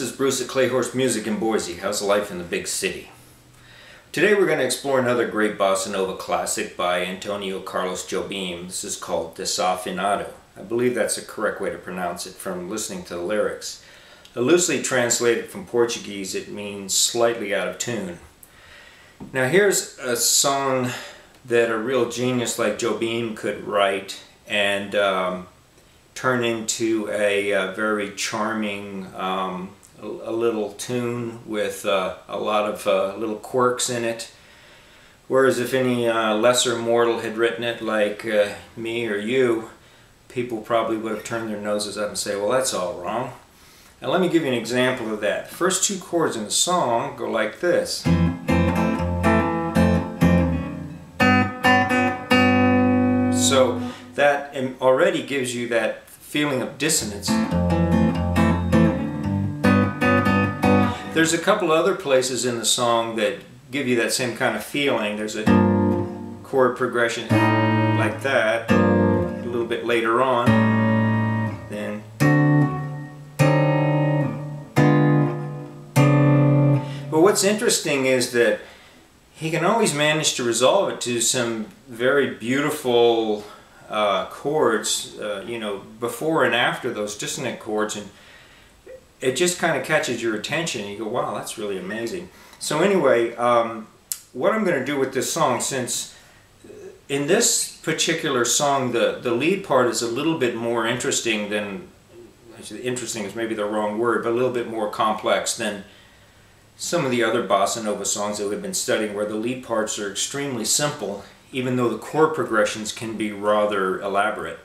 This is Bruce at Clayhorse Music in Boise. How's life in the big city? Today we're going to explore another great bossa nova classic by Antonio Carlos Jobim. This is called Desafinado. I believe that's the correct way to pronounce it from listening to the lyrics. Loosely translated from Portuguese, it means slightly out of tune. Now here's a song that a real genius like Jobim could write and um, turn into a, a very charming um, a, little tune with uh, a lot of uh, little quirks in it. Whereas if any uh, lesser mortal had written it like uh, me or you, people probably would have turned their noses up and say, well that's all wrong. Now let me give you an example of that. First two chords in the song go like this. So that already gives you that feeling of dissonance. There's a couple other places in the song that give you that same kind of feeling. There's a chord progression like that a little bit later on. Then But what's interesting is that he can always manage to resolve it to some very beautiful uh, chords, uh, you know, before and after those dissonant chords, and it just kind of catches your attention. You go, wow, that's really amazing. So anyway, um, what I'm going to do with this song, since in this particular song, the, the lead part is a little bit more interesting than, interesting is maybe the wrong word, but a little bit more complex than some of the other bossa nova songs that we've been studying where the lead parts are extremely simple even though the chord progressions can be rather elaborate.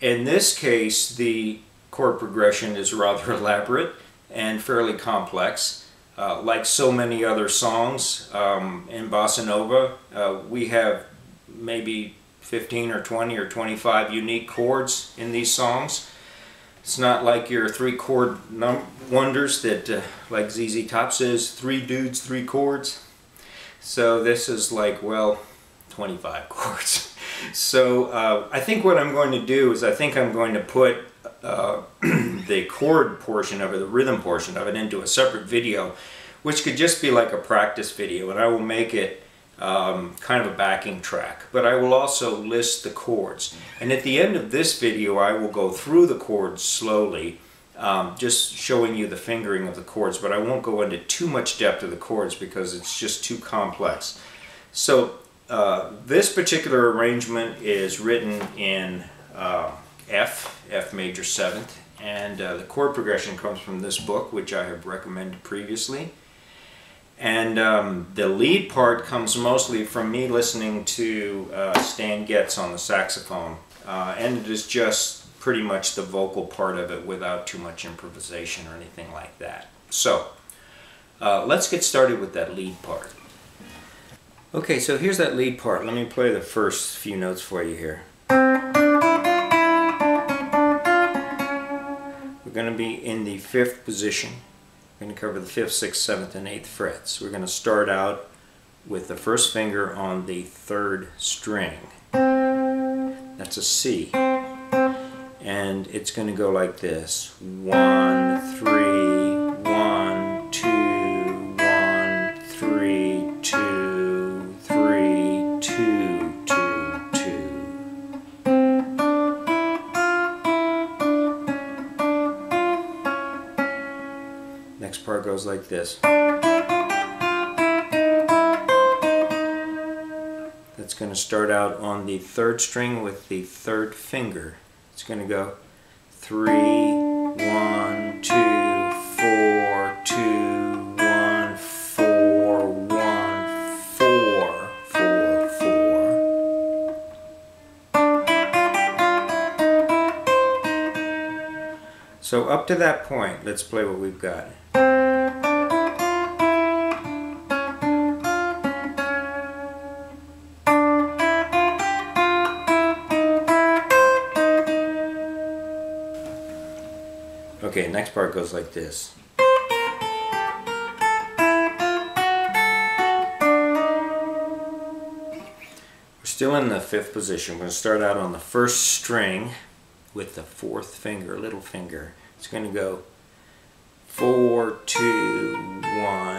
In this case, the chord progression is rather elaborate and fairly complex. Uh, like so many other songs um, in bossa nova, uh, we have maybe 15 or 20 or 25 unique chords in these songs. It's not like your three chord wonders that, uh, like ZZ Top says, three dudes, three chords. So this is like, well, 25 chords. So uh, I think what I'm going to do is I think I'm going to put uh, the chord portion of it, the rhythm portion of it, into a separate video, which could just be like a practice video, and I will make it um, kind of a backing track. But I will also list the chords. And at the end of this video, I will go through the chords slowly, um, just showing you the fingering of the chords, but I won't go into too much depth of the chords because it's just too complex. So uh, this particular arrangement is written in uh, F, F major 7th, and uh, the chord progression comes from this book, which I have recommended previously. And um, the lead part comes mostly from me listening to uh, Stan Getz on the saxophone, uh, and it is just pretty much the vocal part of it without too much improvisation or anything like that. So, let's get started with that lead part. Okay, so here's that lead part. Let me play the first few notes for you here. We're going to be in the fifth position. We're going to cover the fifth, sixth, seventh, and eighth frets. We're going to start out with the first finger on the third string. That's a C. And it's going to go like this. One, three, like this. That's going to start out on the third string with the third finger. It's going to go three, one, two, four, two, one, four, one, four, four, four. So up to that point, let's play what we've got. Okay, next part goes like this. We're still in the fifth position. We're going to start out on the first string with the fourth finger, little finger. It's going to go four, two, one,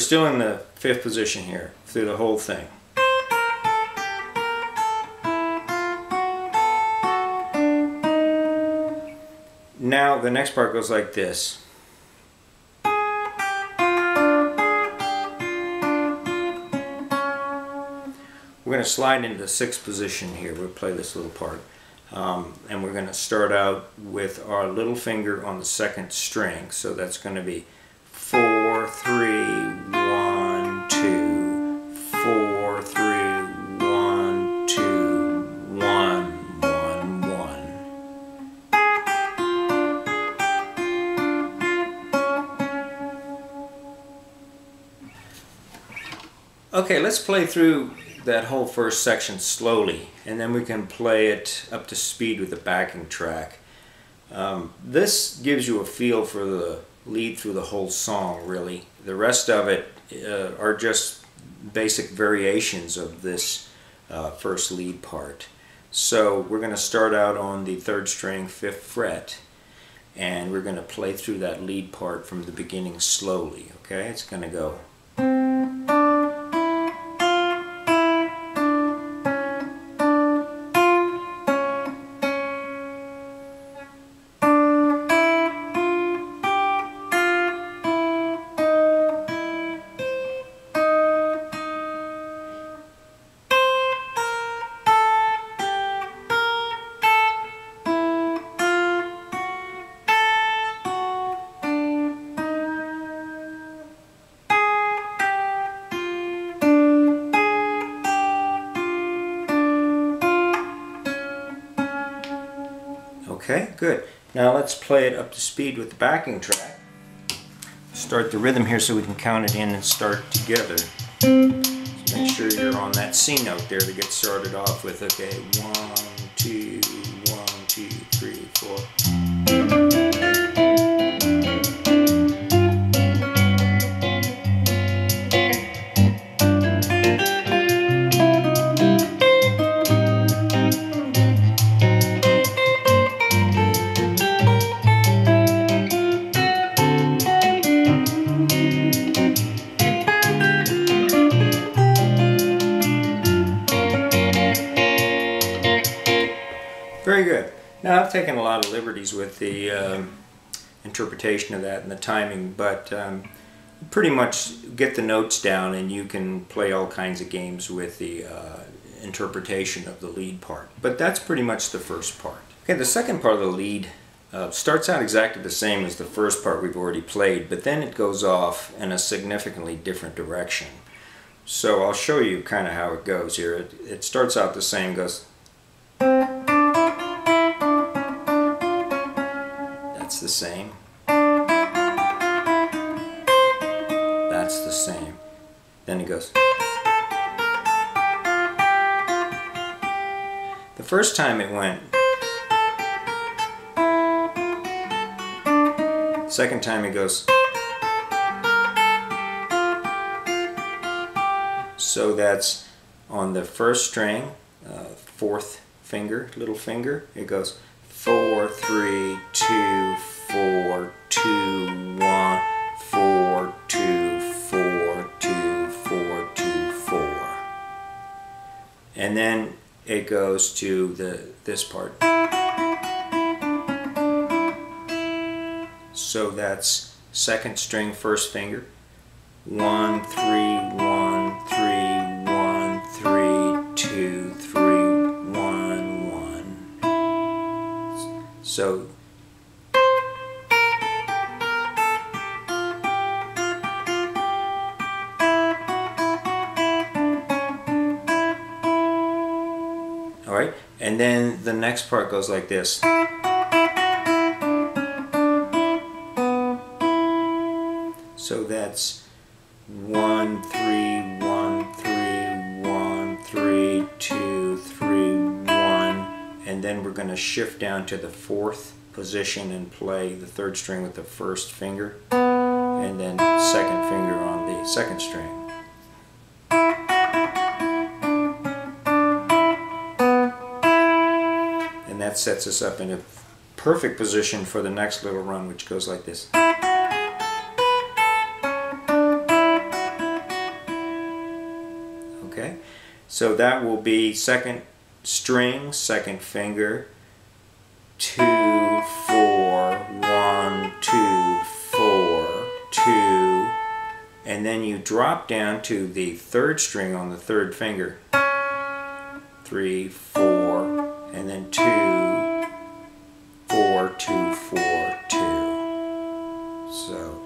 still in the fifth position here through the whole thing. Now the next part goes like this. We're going to slide into the sixth position here. We'll play this little part. Um, and we're going to start out with our little finger on the second string. So that's going to be four, three, Okay, let's play through that whole first section slowly, and then we can play it up to speed with the backing track. Um, this gives you a feel for the lead through the whole song, really. The rest of it uh, are just basic variations of this uh, first lead part. So we're going to start out on the third string, fifth fret, and we're going to play through that lead part from the beginning slowly, okay? It's going to go. Good. Now let's play it up to speed with the backing track. Start the rhythm here so we can count it in and start together. So make sure you're on that C note there to get started off with. Okay, one, I've taken a lot of liberties with the um, interpretation of that and the timing, but um, pretty much get the notes down and you can play all kinds of games with the uh, interpretation of the lead part. But that's pretty much the first part. Okay, the second part of the lead uh, starts out exactly the same as the first part we've already played, but then it goes off in a significantly different direction. So I'll show you kind of how it goes here. It, it starts out the same, goes The same. That's the same. Then it goes. The first time it went. Second time it goes. So that's on the first string, uh, fourth finger, little finger. It goes four, three, two, four, two, one, four, two, four, two, four, two, four. And then it goes to the this part. So that's second string, first finger. One, three, So All right, and then the next part goes like this. So that's one, three, going to shift down to the fourth position and play the third string with the first finger and then second finger on the second string. And that sets us up in a perfect position for the next little run which goes like this. Okay, so that will be second string, second finger, two, four, one, two, four, two, and then you drop down to the third string on the third finger, three, four, and then two, four, two, four, two. So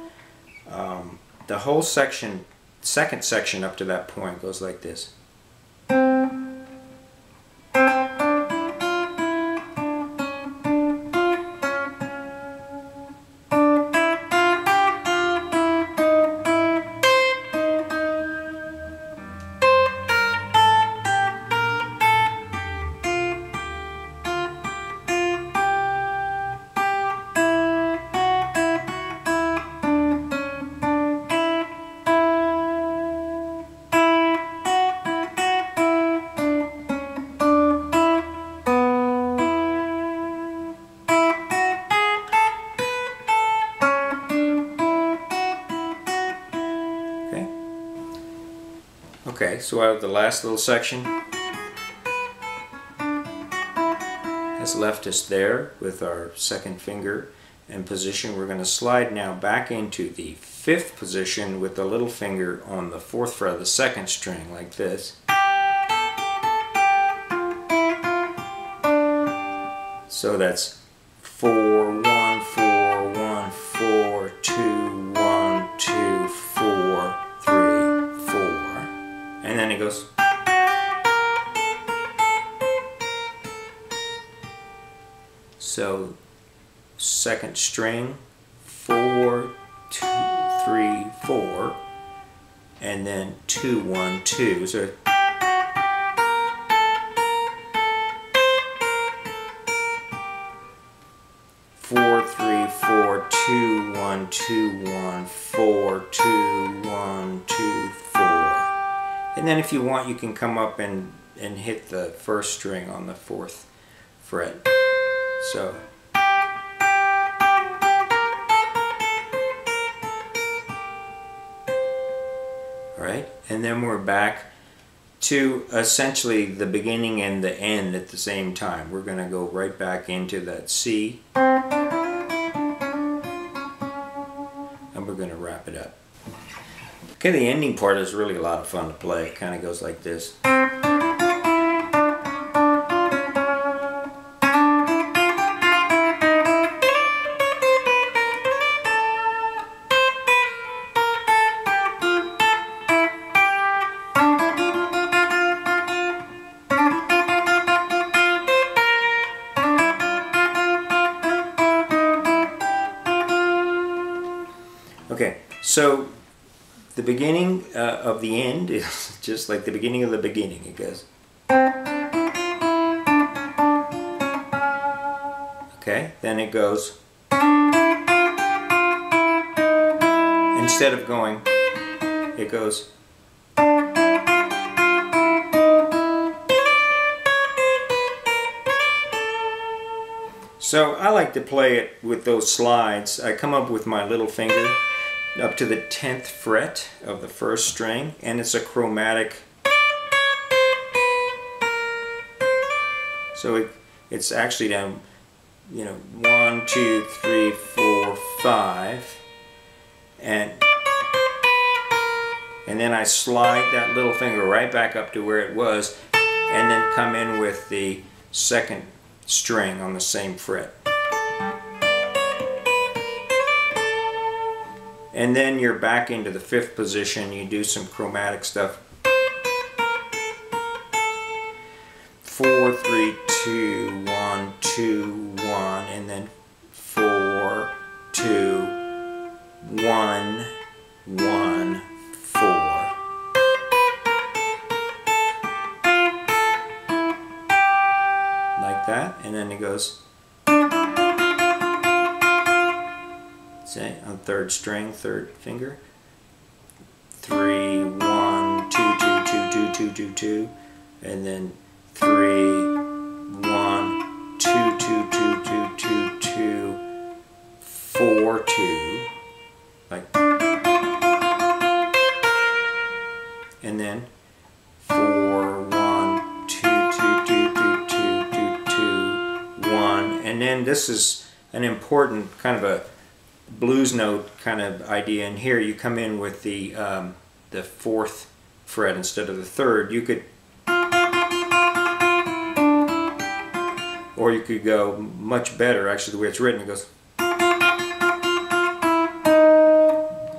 um, the whole section, second section up to that point goes like this. Okay, so out of the last little section has left us there with our second finger in position. We're going to slide now back into the fifth position with the little finger on the fourth fret of the second string like this. So that's string, four, two, three, four, and then two, one, two. So four, three, four, two, one, two, one, four, two, one, two, four. And then if you want, you can come up and, and hit the first string on the fourth fret. So. And then we're back to essentially the beginning and the end at the same time. We're going to go right back into that C and we're going to wrap it up. Okay, the ending part is really a lot of fun to play. It kind of goes like this. So the beginning uh, of the end is just like the beginning of the beginning. It goes. Okay, then it goes. Instead of going, it goes. So I like to play it with those slides. I come up with my little finger up to the 10th fret of the first string and it's a chromatic. So it, it's actually down you know one two three four five and and then I slide that little finger right back up to where it was and then come in with the second string on the same fret and then you're back into the fifth position you do some chromatic stuff four three two one two one and then four two one one four like that, and then it goes. See, on third string, third finger. Three, one, two, two, two, two, two, two, two, and then three, one, two, two, two, two, two, two, four, two, like, and then four, one, two, two, two, two, two, two, two, one, and then this is an important kind of a blues note kind of idea. And here you come in with the um, the fourth fret instead of the third. You could or you could go much better actually the way it's written it goes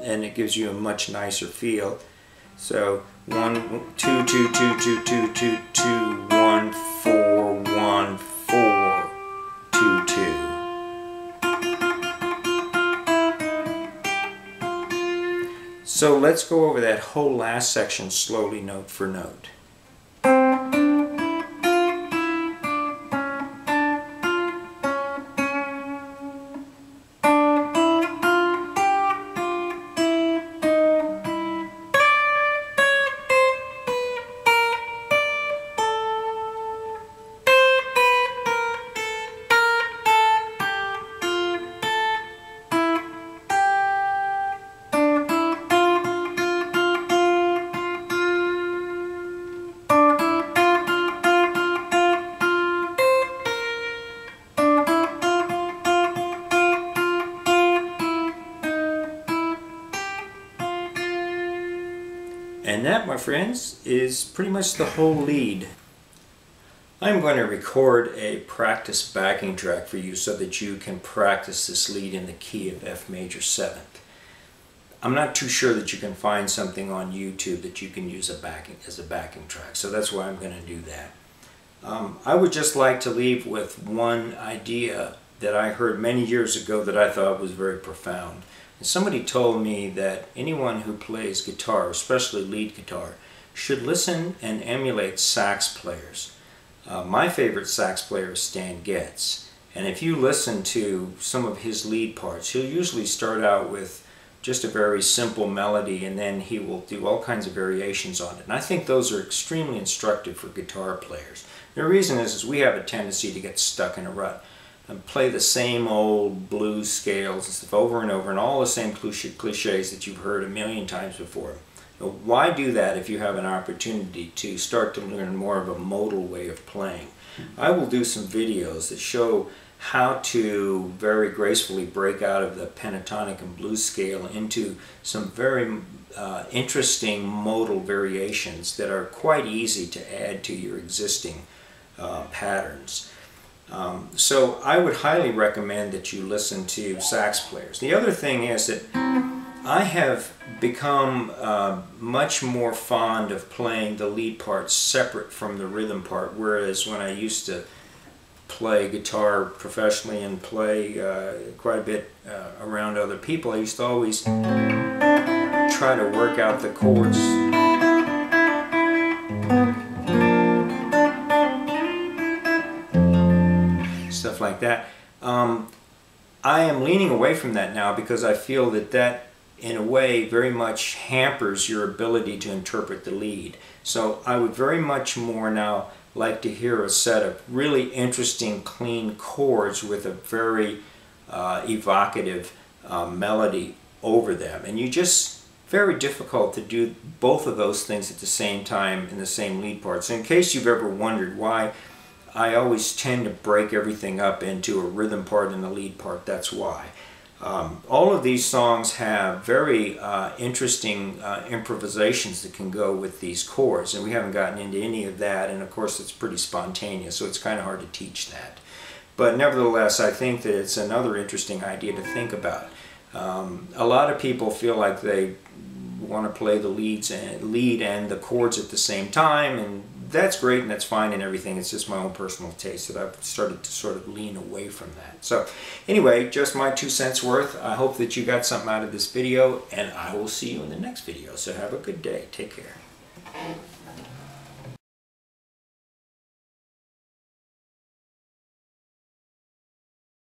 and it gives you a much nicer feel so one two two two two two two two one four one so let's go over that whole last section slowly note for note my friends, is pretty much the whole lead. I'm going to record a practice backing track for you so that you can practice this lead in the key of F major 7th. I'm not too sure that you can find something on YouTube that you can use a backing as a backing track, so that's why I'm going to do that. Um, I would just like to leave with one idea that I heard many years ago that I thought was very profound. Somebody told me that anyone who plays guitar, especially lead guitar, should listen and emulate sax players. Uh, my favorite sax player is Stan Getz. And if you listen to some of his lead parts, he'll usually start out with just a very simple melody and then he will do all kinds of variations on it. And I think those are extremely instructive for guitar players. The reason is, is we have a tendency to get stuck in a rut and play the same old blues scales and stuff over and over and all the same cliches that you've heard a million times before. Now, why do that if you have an opportunity to start to learn more of a modal way of playing? I will do some videos that show how to very gracefully break out of the pentatonic and blues scale into some very uh, interesting modal variations that are quite easy to add to your existing uh, patterns. Um, so I would highly recommend that you listen to sax players. The other thing is that I have become uh, much more fond of playing the lead parts separate from the rhythm part, whereas when I used to play guitar professionally and play uh, quite a bit uh, around other people, I used to always try to work out the chords that. Um, I am leaning away from that now because I feel that that in a way very much hampers your ability to interpret the lead. So I would very much more now like to hear a set of really interesting clean chords with a very uh, evocative uh, melody over them. And you just, very difficult to do both of those things at the same time in the same lead part. So in case you've ever wondered why I always tend to break everything up into a rhythm part and a lead part. That's why. Um, all of these songs have very uh, interesting uh, improvisations that can go with these chords, and we haven't gotten into any of that, and of course it's pretty spontaneous, so it's kind of hard to teach that. But nevertheless, I think that it's another interesting idea to think about. Um, a lot of people feel like they want to play the leads and lead and the chords at the same time, and that's great and that's fine and everything. It's just my own personal taste that I've started to sort of lean away from that. So anyway, just my two cents worth. I hope that you got something out of this video and I will see you in the next video. So have a good day. Take care.